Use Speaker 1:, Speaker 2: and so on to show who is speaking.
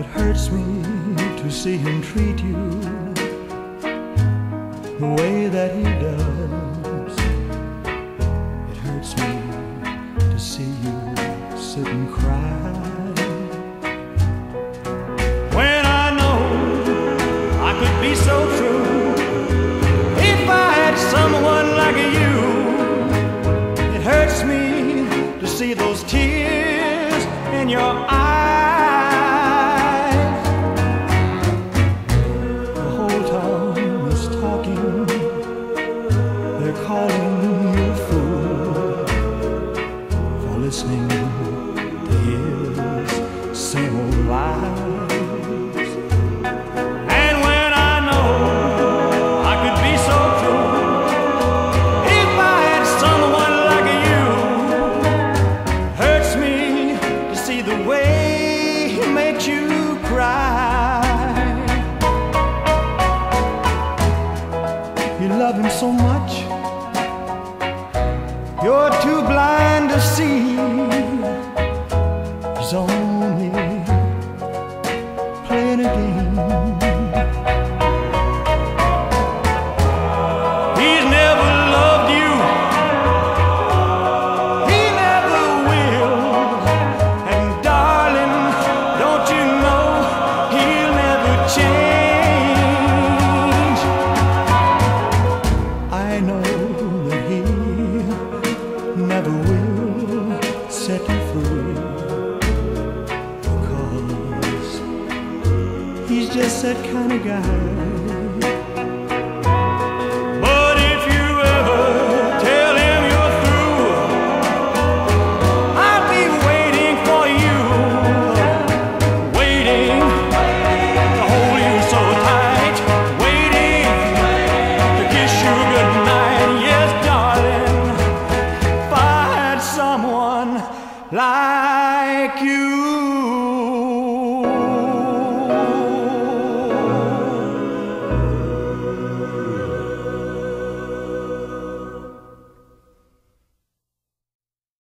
Speaker 1: It hurts me to see him treat you the way that he does. It hurts me to see you sit and cry. When I know I could be so true if I had someone like you. It hurts me to see those tears in your eyes. Love him so much, you're too blind to see. He's only playing a game. Just that kind of guy. But if you ever tell him you're through, I'll be waiting for you, waiting to hold you so tight, waiting to kiss you goodnight. Yes, darling, if I had someone like you.